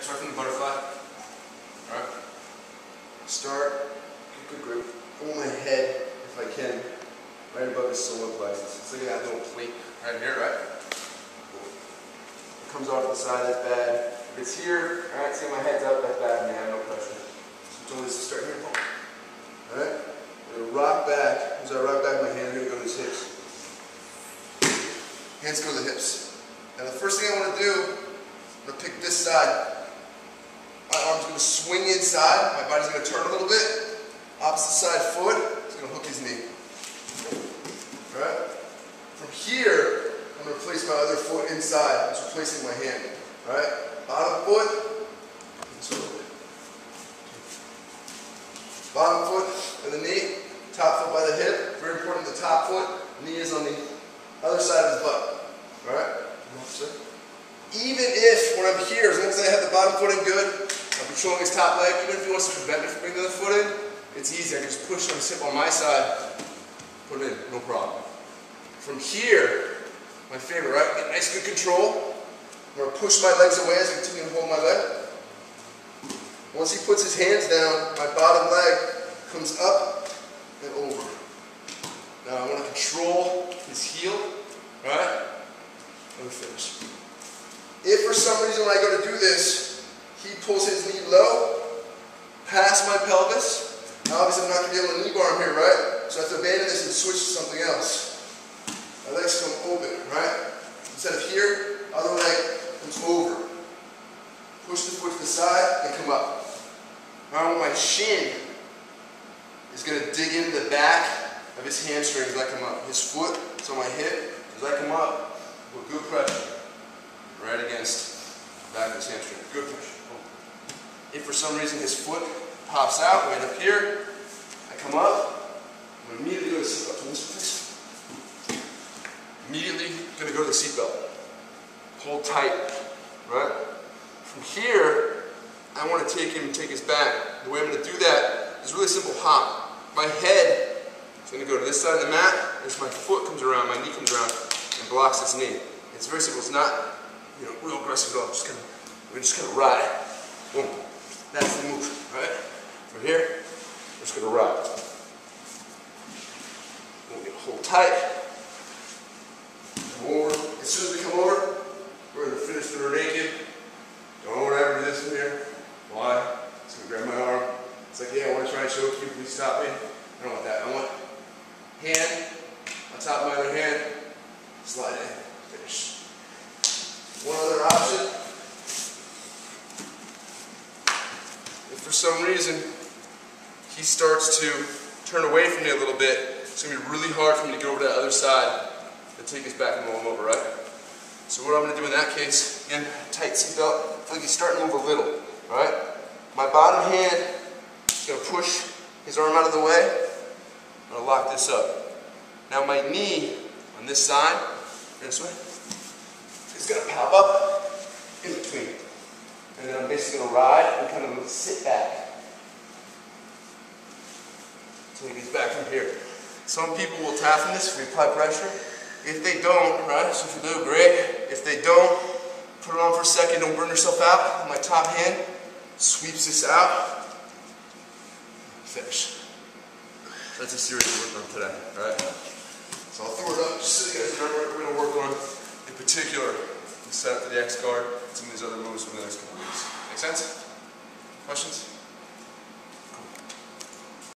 start from the butterfly. Alright. Start, good grip. Hold my head, if I can, right above the solar plexus. Look at that little plate right here, right? It comes off the side, that's bad. If it's here, alright, see my head's up, that's bad, man, no pressure. So don't just start here. Alright? I'm gonna rock back. As I rock back, my hand gonna go to his hips. Hands go to the hips. Now the first thing I want to do, I'm to pick this side. My arm's going to swing inside. My body's going to turn a little bit. Opposite side foot is going to hook his knee. Alright? From here, I'm going to place my other foot inside. It's replacing my hand. Alright? Bottom foot. Bottom foot and the knee. Top foot by the hip. Very important, the top foot. Knee is on the other side of his butt. Alright? Even if, when I'm here, as long as I have the bottom foot in good, controlling his top leg, even if he wants to prevent me from bringing the other foot in, it's easy. I can just push the hip on my side, put it in, no problem. From here, my favorite, right? Get nice good control. I'm to push my legs away as I continue to hold my leg. Once he puts his hands down, my bottom leg comes up and over. Now I want to control his heel, right? Let me finish. If for some reason when I go to do this, he pulls his knee low, past my pelvis, now obviously I'm not going to be able to knee bar him here, right? So I have to abandon this and switch to something else. My legs come open, right? Instead of here, other leg comes over. Push the foot to the side and come up. Now my shin is going to dig into the back of his hamstring as I come up. His foot is on my hip. As I come up, with good pressure, right against the back of his hamstring. Good pressure. If for some reason his foot pops out right up here, I come up, I'm going to immediately go to the seatbelt. Immediately going to go to the seatbelt. Hold tight, right? From here, I want to take him and take his back. The way I'm going to do that is really simple hop. My head is going to go to this side of the mat. As my foot comes around, my knee comes around and blocks his knee. It's very simple. It's not, you know, real aggressive at all. We're just going to ride. Boom. That's the move, right? From here, we're just going to rock. We're to hold tight. Come over. As soon as we come over, we're to finish the naked. Don't ever do this from here. Why? It's to grab my arm. It's like, yeah, I want to try and choke you. Please stop me. I don't want that. I want hand on top of my other hand. Slide in. Finish. One other option. If for some reason he starts to turn away from me a little bit, it's going to be really hard for me to go over to the other side and take his back and roll him over, right? So what I'm going to do in that case, again, tight seatbelt, feel like he's starting to move a little, right? My bottom hand is going to push his arm out of the way. I'm going to lock this up. Now my knee on this side, this way, is going to pop up in between. And then I'm basically going to ride and kind of sit back. These back from here. Some people will tap in this if we apply pressure. If they don't, right, so if you do, great. If they don't, put it on for a second, don't burn yourself out. My top hand sweeps this out. Finish. That's a we're working on today, alright? So I'll throw it up just so you guys what we're going to work on. In particular, the setup for the X guard some of these other moves in the next couple weeks. Make sense? Questions?